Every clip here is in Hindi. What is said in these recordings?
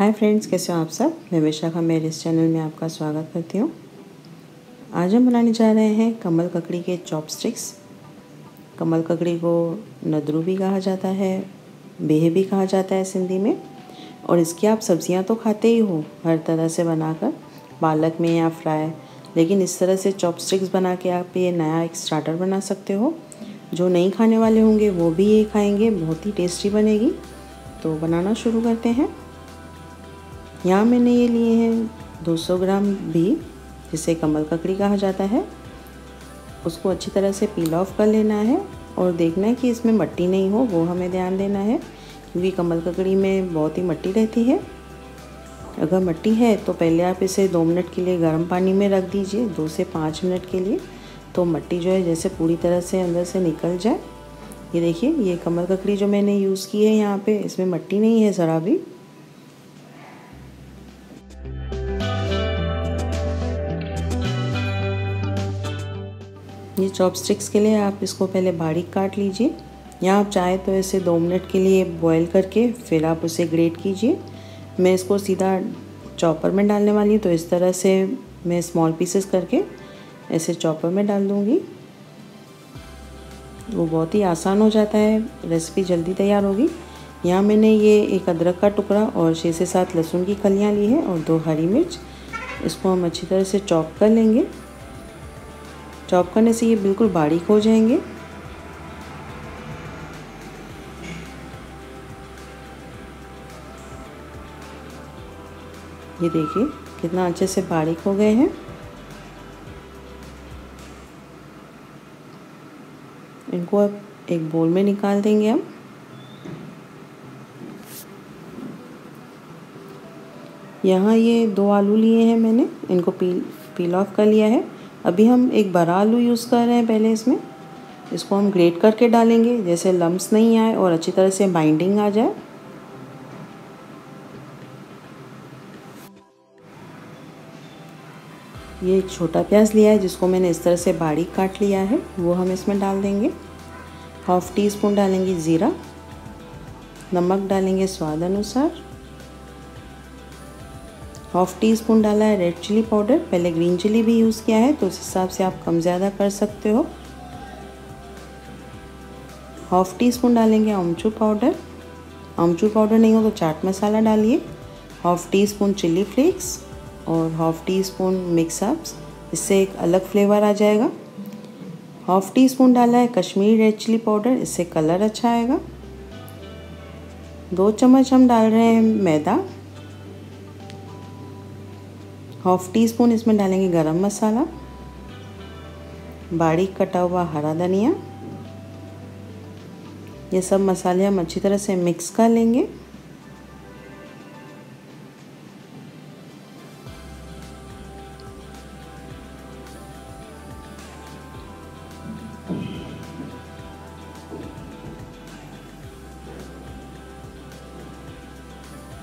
हाय फ्रेंड्स कैसे हो आप सब? मैं विशाखा, मेरे इस चैनल में आपका स्वागत करती हूँ। आज हम बनाने जा रहे हैं कमल ककड़ी के चॉपस्टिक्स कमल ककड़ी को नदरू भी कहा जाता है, बेह भी कहा जाता है सिंधी में। और इसकी आप सब्ज़ियाँ तो खाते ही हो, हर तरह से बनाकर, पालक में या फ्राई। लेकिन इस तरह से चॉपस्टिक्स बना के आप ये नया एक स्टार्टर बना सकते हो। जो नहीं खाने वाले होंगे, वो भी ये खाएँगे, बहुत ही टेस्टी बनेगी। तो बनाना शुरू करते हैं। यहाँ मैंने ये लिए हैं 200 ग्राम भी, जिसे कमल ककड़ी कहा जाता है। उसको अच्छी तरह से पील ऑफ़ कर लेना है और देखना है कि इसमें मट्टी नहीं हो, वो हमें ध्यान देना है, क्योंकि कमल ककड़ी में बहुत ही मट्टी रहती है। अगर मट्टी है तो पहले आप इसे दो मिनट के लिए गर्म पानी में रख दीजिए, दो से पाँच मिनट के लिए। तो मट्टी जो है, जैसे पूरी तरह से अंदर से निकल जाए। ये देखिए, ये कमल ककड़ी जो मैंने यूज़ की है यहाँ पे, इसमें मट्टी नहीं है ज़रा भी ये चॉपस्टिक्स के लिए आप इसको पहले बारीक काट लीजिए। या आप चाहे तो इसे दो मिनट के लिए बॉईल करके फिर आप उसे ग्रेट कीजिए। मैं इसको सीधा चॉपर में डालने वाली हूँ तो इस तरह से मैं स्मॉल पीसेस करके ऐसे चॉपर में डाल दूँगी। वो बहुत ही आसान हो जाता है रेसिपी जल्दी तैयार होगी। यहाँ मैंने ये एक अदरक का टुकड़ा और छः से सात लहसुन की कलियाँ ली है और दो हरी मिर्च। इसको हम अच्छी तरह से चॉप कर लेंगे। चॉप करने से ये बिल्कुल बारीक हो जाएँगे। ये देखिए, कितना अच्छे से बारीक हो गए हैं। इनको अब एक बोल में निकाल देंगे हम। यहाँ ये दो आलू लिए हैं मैंने, इनको पील पील ऑफ़ कर लिया है। अभी हम एक बड़ा आलू यूज़ कर रहे हैं पहले इसमें। इसको हम ग्रेट करके डालेंगे, जैसे लम्स नहीं आए और अच्छी तरह से बाइंडिंग आ जाए। ये एक छोटा प्याज लिया है, जिसको मैंने इस तरह से बारीक काट लिया है, वो हम इसमें डाल देंगे। हाफ़ टी स्पून डालेंगे ज़ीरा। नमक डालेंगे स्वाद अनुसार। हाफ़ टी स्पून डाला है रेड चिली पाउडर। पहले ग्रीन चिली भी यूज़ किया है तो उस हिसाब से आप कम ज़्यादा कर सकते हो। हाफ़ टी स्पून डालेंगे अमचूर पाउडर। अमचूर पाउडर नहीं हो तो चाट मसाला डालिए। Half teaspoon chilli flakes और half teaspoon mixed herbs इससे एक अलग फ्लेवर आ जाएगा। हाफ़ टी स्पून डाला है कश्मीरी रेड चिली पाउडर, इससे कलर अच्छा आएगा। दो चम्मच हम डाल रहे हैं मैदा। हाफ़ टी स्पून इसमें डालेंगे गरम मसाला, बारीक कटा हुआ हरा धनिया। ये सब मसाले हम अच्छी तरह से मिक्स कर लेंगे।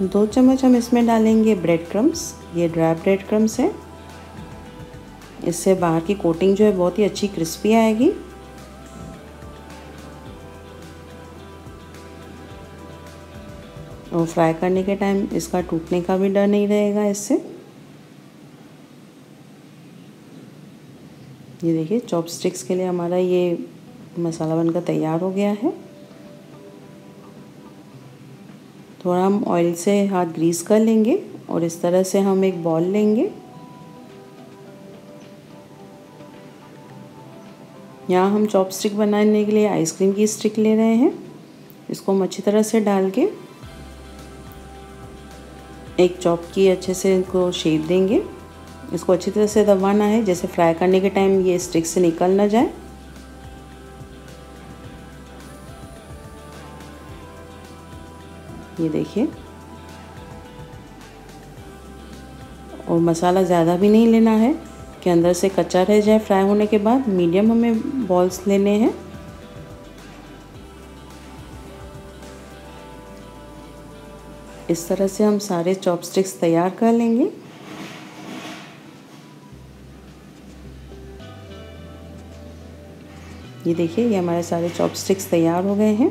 दो चम्मच हम इसमें डालेंगे ब्रेड क्रम्स ये ड्राई ब्रेड क्रम्स है। इससे बाहर की कोटिंग जो है बहुत ही अच्छी क्रिस्पी आएगी। और फ्राई करने के टाइम इसका टूटने का भी डर नहीं रहेगा इससे। ये देखिए चॉपस्टिक्स के लिए हमारा ये मसाला बनकर तैयार हो गया है। थोड़ा हम ऑयल से हाथ ग्रीस कर लेंगे और इस तरह से हम एक बॉल लेंगे। यहाँ हम चॉपस्टिक बनाने के लिए आइसक्रीम की स्टिक ले रहे हैं। इसको हम अच्छी तरह से डाल के एक चॉप की अच्छे से इनको शेप देंगे। इसको अच्छी तरह से दबाना है, जैसे फ्राई करने के टाइम ये स्टिक से निकल ना जाए। ये देखिए। और मसाला ज़्यादा भी नहीं लेना है, कि अंदर से कच्चा रह जाए फ्राई होने के बाद, मीडियम हमें बॉल्स लेने हैं। इस तरह से हम सारे चॉपस्टिक्स तैयार कर लेंगे। ये देखिए, ये हमारे सारे चॉपस्टिक्स तैयार हो गए हैं।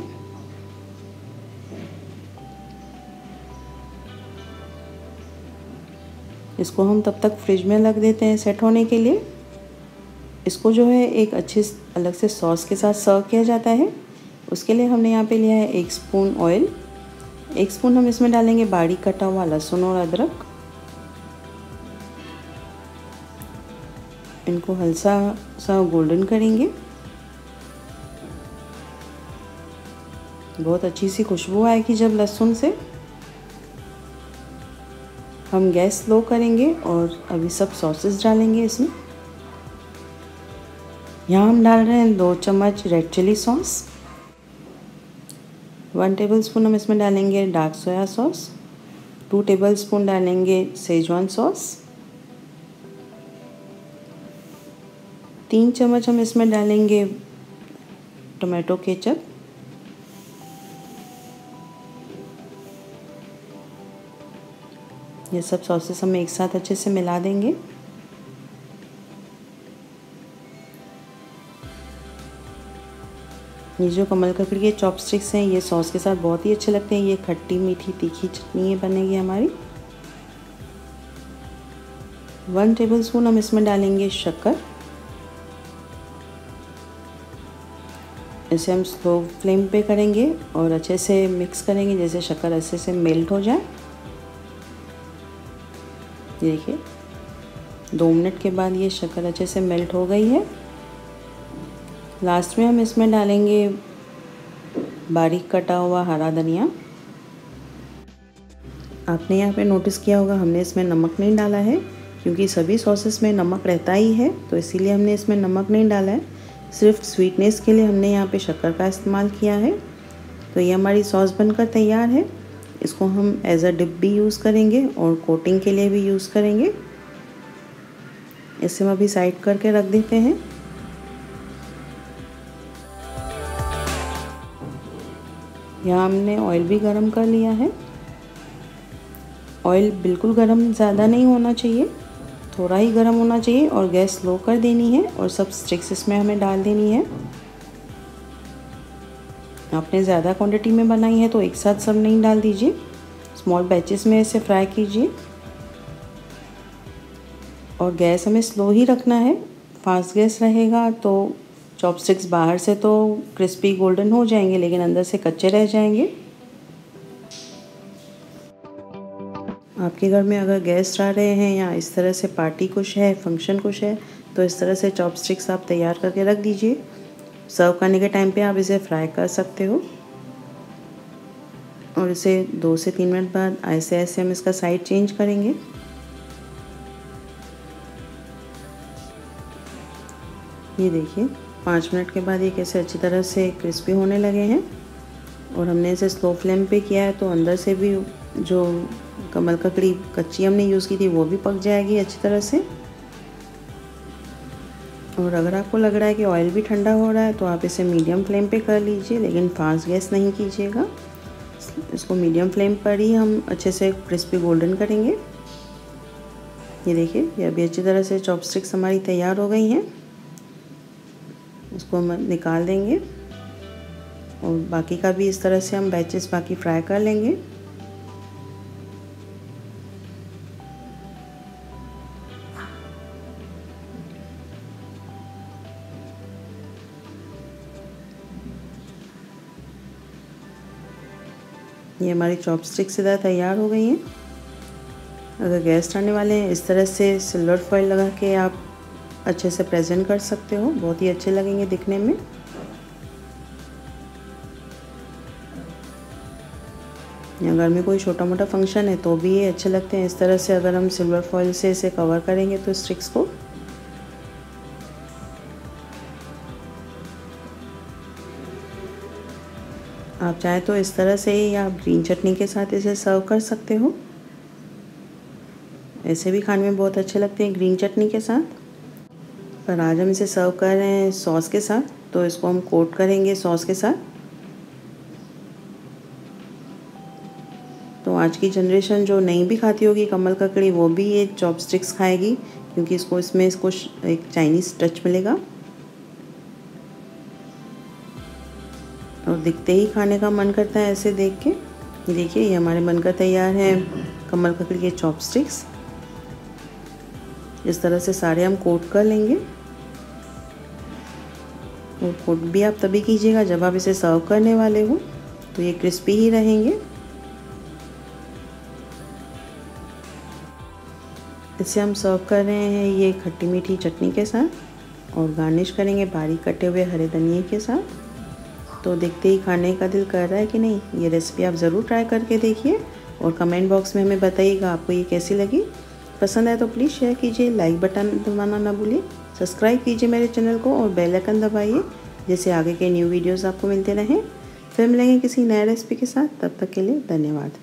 इसको हम तब तक फ्रिज में रख देते हैं सेट होने के लिए। इसको जो है एक अच्छे अलग से सॉस के साथ सर्व किया जाता है। उसके लिए हमने यहाँ पे लिया है एक स्पून ऑयल। एक स्पून हम इसमें डालेंगे बारीक कटा हुआ लहसुन और अदरक। इनको हल्सा सा गोल्डन करेंगे। बहुत अच्छी सी खुशबू आएगी जब लहसुन से। हम गैस स्लो करेंगे और अभी सब सॉसेस डालेंगे इसमें। यहाँ हम डाल रहे हैं दो चम्मच red chilli sauce one tablespoon हम इसमें डालेंगे dark soya sauce two tablespoon डालेंगे सेजवान सॉस तीन चम्मच हम इसमें डालेंगे टोमेटो केचप ये सब सॉसेस हम एक साथ अच्छे से मिला देंगे। ये जो कमल ककड़ी के चॉपस्टिक्स हैं, ये सॉस के साथ बहुत ही अच्छे लगते हैं। ये खट्टी, मीठी, तीखी चटनी बनेगी हमारी। वन टेबल स्पून हम इसमें डालेंगे शक्कर। इसे हम स्लो फ्लेम पे करेंगे और अच्छे से मिक्स करेंगे, जैसे शक्कर अच्छे से मेल्ट हो जाए। ये देखिए। दो मिनट के बाद ये शक्कर अच्छे से मेल्ट हो गई है। लास्ट में हम इसमें डालेंगे बारीक कटा हुआ हरा धनिया। आपने यहाँ पे नोटिस किया होगा, हमने इसमें नमक नहीं डाला है, क्योंकि सभी सॉसेस में नमक रहता ही है तो इसीलिए हमने इसमें नमक नहीं डाला है। सिर्फ़ स्वीटनेस के लिए हमने यहाँ पे शक्कर का इस्तेमाल किया है। तो ये हमारी सॉस बनकर तैयार है। इसको हम एज अ डिप भी यूज़ करेंगे और कोटिंग के लिए भी यूज़ करेंगे। इसे हम अभी साइड करके रख देते हैं। यहाँ हमने ऑयल भी गरम कर लिया है। ऑयल बिल्कुल गरम ज़्यादा नहीं होना चाहिए, थोड़ा ही गर्म होना चाहिए और गैस स्लो कर देनी है और सब स्टिक्स इसमें हमें डाल देनी है। आपने ज़्यादा क्वांटिटी में बनाई है तो एक साथ सब नहीं डाल दीजिए। स्मॉल बैचेस में इसे फ्राई कीजिए। और गैस हमें स्लो ही रखना है। फास्ट गैस रहेगा तो चॉपस्टिक्स बाहर से तो क्रिस्पी गोल्डन हो जाएँगे, लेकिन अंदर से कच्चे रह जाएँगे। आपके घर में अगर गेस्ट आ रहे हैं या इस तरह से पार्टी कुछ है फ़ंक्शन कुछ है तो इस तरह से चॉपस्टिक्स आप तैयार करके रख दीजिए। सर्व करने के टाइम पे आप इसे फ्राई कर सकते हो। और इसे दो से तीन मिनट बाद ऐसे ऐसे हम इसका साइड चेंज करेंगे। ये देखिए, पाँच मिनट के बाद ये कैसे अच्छी तरह से क्रिस्पी होने लगे हैं। और हमने इसे स्लो फ्लेम पे किया है तो अंदर से भी जो कमल ककड़ी कच्ची हमने यूज़ की थी वो भी पक जाएगी अच्छी तरह से। और अगर आपको लग रहा है कि ऑयल भी ठंडा हो रहा है तो आप इसे मीडियम फ्लेम पे कर लीजिए, लेकिन फास्ट गैस नहीं कीजिएगा। इसको मीडियम फ्लेम पर ही हम अच्छे से क्रिस्पी गोल्डन करेंगे। ये देखिए, ये अभी अच्छी तरह से चॉपस्टिक्स हमारी तैयार हो गई हैं। इसको हम निकाल देंगे और बाकी का भी इस तरह से हम बैचेस बाकी फ्राई कर लेंगे। ये हमारी चॉपस्टिक सीधा तैयार हो गई हैं। अगर गेस्ट आने वाले हैं, इस तरह से सिल्वर फॉइल लगा के आप अच्छे से प्रेजेंट कर सकते हो। बहुत ही अच्छे लगेंगे दिखने में। या घर में कोई छोटा मोटा फ़ंक्शन है तो भी ये अच्छे लगते हैं। इस तरह से अगर हम सिल्वर फॉइल से इसे कवर करेंगे तो स्टिक्स को आप चाहे तो इस तरह से ही आप ग्रीन चटनी के साथ इसे सर्व कर सकते हो। ऐसे भी खाने में बहुत अच्छे लगते हैं ग्रीन चटनी के साथ। पर आज हम इसे सर्व कर रहे हैं सॉस के साथ तो इसको हम कोट करेंगे सॉस के साथ। तो आज की जनरेशन जो नहीं भी खाती होगी कमल ककड़ी, वो भी ये चॉपस्टिक्स खाएगी, क्योंकि इसको इसमें इसको एक चाइनीज़ टच मिलेगा। और दिखते ही खाने का मन करता है ऐसे देख के। देखिए, ये हमारे बनकर तैयार है कमल ककड़ी के चॉपस्टिक्स। इस तरह से सारे हम कोट कर लेंगे। और कोट भी आप तभी कीजिएगा जब आप इसे सर्व करने वाले हो। तो ये क्रिस्पी ही रहेंगे। इसे हम सर्व कर रहे हैं ये खट्टी मीठी चटनी के साथ और गार्निश करेंगे बारीक कटे हुए हरे धनिए के साथ। तो देखते ही खाने का दिल कर रहा है कि नहीं, ये रेसिपी आप ज़रूर ट्राई करके देखिए और कमेंट बॉक्स में हमें बताइएगा आपको ये कैसी लगी। पसंद आए तो प्लीज़ शेयर कीजिए लाइक बटन दबाना ना भूलिए सब्सक्राइब कीजिए मेरे चैनल को और बेल आइकन दबाइए जैसे आगे के न्यू वीडियोस आपको मिलते रहें। फिर मिलेंगे किसी नए रेसिपी के साथ, तब तक के लिए धन्यवाद।